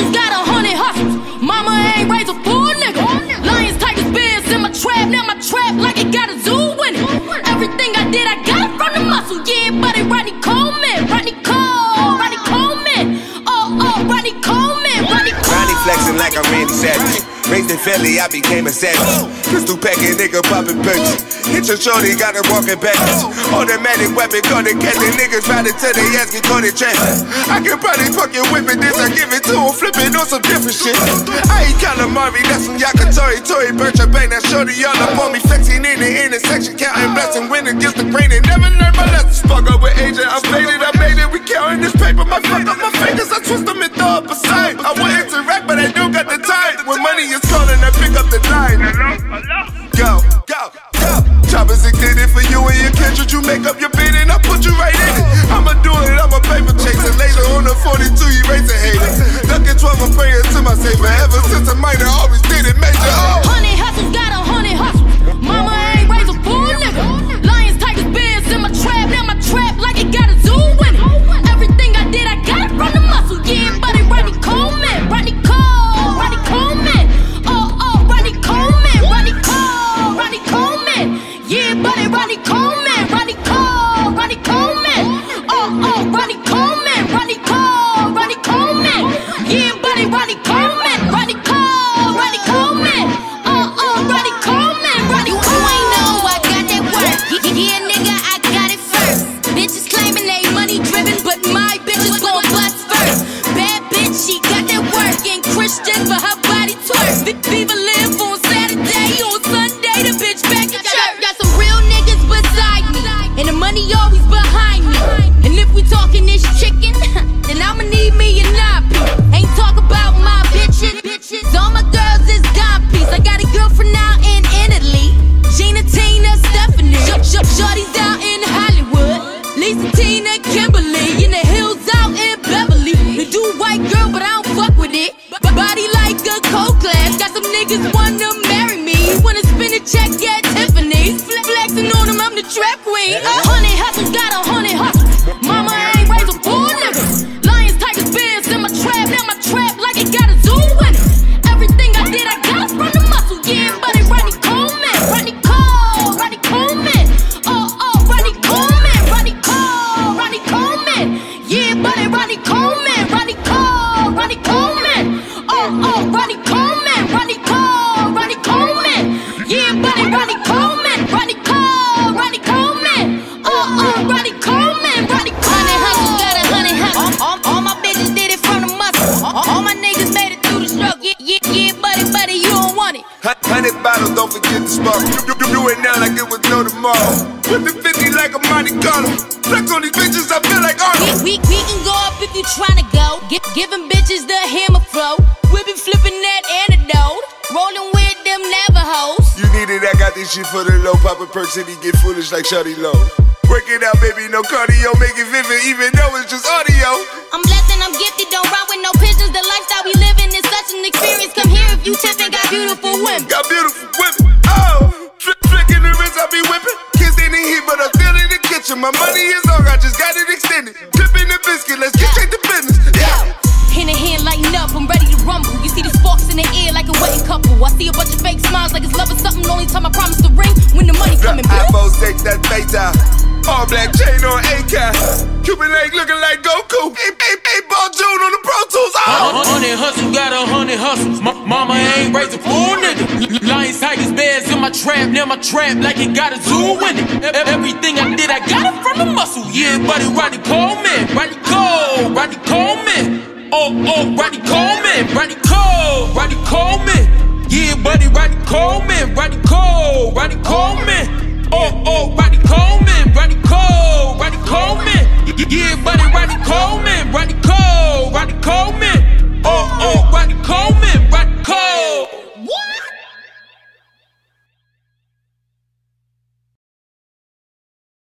hustles got I'm Randy Savage. Raised in Philly, I became a savage. Pistol packing, nigga popping perks. Hit your shorty, got her walking backwards. Automatic weapon, caught it, catching niggas riding till they ass get caught in traffic. I can probably fucking whip it, this I give it to him, flipping on some different shit. I ain't calamari, that's some Yakitori, Tory, Burch, bang that shorty all up on me, flexing in the intersection, counting blessing, win against the grain, and never learned my lessons. Fuck up with agent, I'm faded, I made it, we counting this paper, my fuck up my fingers, I twist them and throw up a. I line. Go, go, go. Choppers addicted for you and your kindred. You make up your bid and I put you right in it. I'ma do it, I'm a paper chaser. Later on the 42, you erasing haters. Ducking 12, I'm praying to my savior. Ever since a minor, always did it major. Oh. Lisa, Tina, Kimberly. In the hills out in Beverly. The do white girl, but I don't fuck with it. Body like a coke glass. Got some niggas wanna marry me. Wanna spin a check at Tiffany's. Flexing on them, I'm the trap queen. Uh, Honey hustles got a Ronnie Coleman. Honey hustle, got a honey hustle. All, all, all my bitches did it from the muscle. All, all my niggas made it through the struggle. Yeah, yeah, yeah, buddy, buddy, you don't want it. Hundred bottles, don't forget the smoke. Do, do, do it now like it was no tomorrow. Put the 50 like a Monte Carlo. Flex on these bitches, I feel like Arnold. We, we, we can go up if you tryna go. Get, giving bitches the hammer flow. We been flipping that antidote. Rolling with them Navajos. You need it, I got this shit for the low. Poppin' perks and he get foolish like Shawty Lo. Work it out, baby, no cardio. Make it vivid, even though it's just audio. I'm blessed and I'm gifted. Don't run with no pigeons. The lifestyle we living is such an experience. Come here if you tipping. Got beautiful women. Got beautiful women. Oh, flick, flick in the wrist, I be whipping. Kiss in the heat, but I'm still in the kitchen. My money is on, I just got it extended. Dipping the biscuit, let's get straight to business. Yeah. Hand in hand, lighting up, I'm ready to rumble. You see the sparks in the air like a wedding couple. I see a bunch of fake smiles like it's love or something. Only time I promise to ring when the money coming. bitch. iPhones take that beta. All black chain on A-cap. Cuban leg looking like Goku. Eight, ball June on the Pro Tools. Oh. Honey hustle, got a honey hustles. Ma- mama ain't raised a fool nigga. Lions, tigers, bears in my trap. Now my trap like it got a zoo in it. E- Everything I did, I got it from the muscle. Yeah, buddy, Ronnie Coleman. Ronnie Cole, Ronnie Coleman. Oh, oh, Ronnie Coleman. Ronnie Cole, Ronnie Coleman. Yeah, buddy, Ronnie Coleman. Ronnie Cole, Ronnie Coleman.